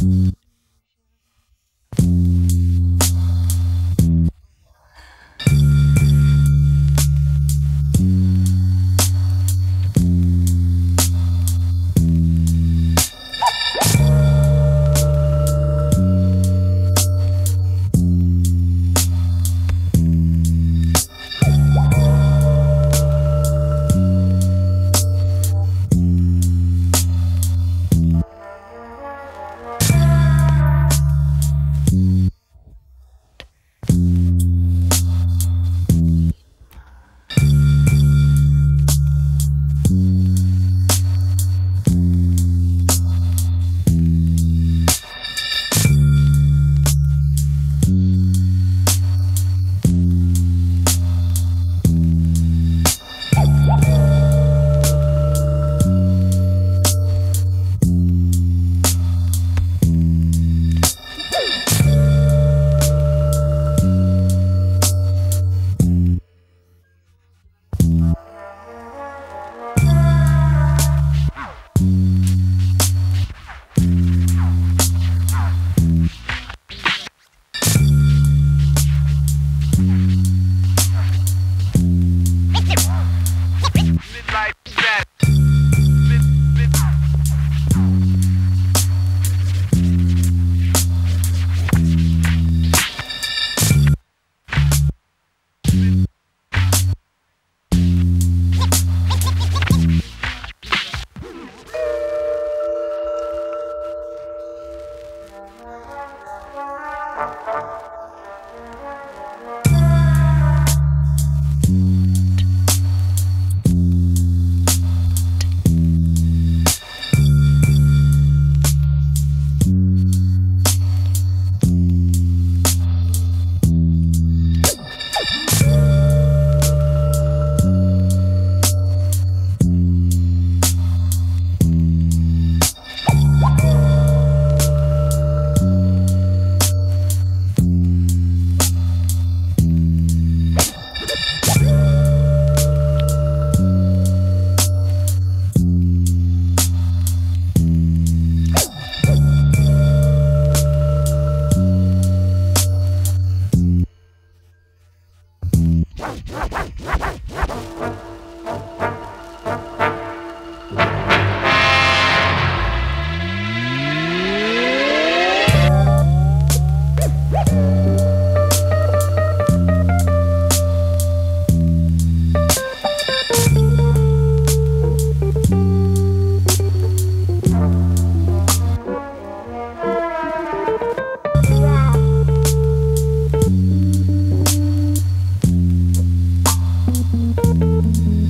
Mm-hmm.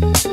Bye.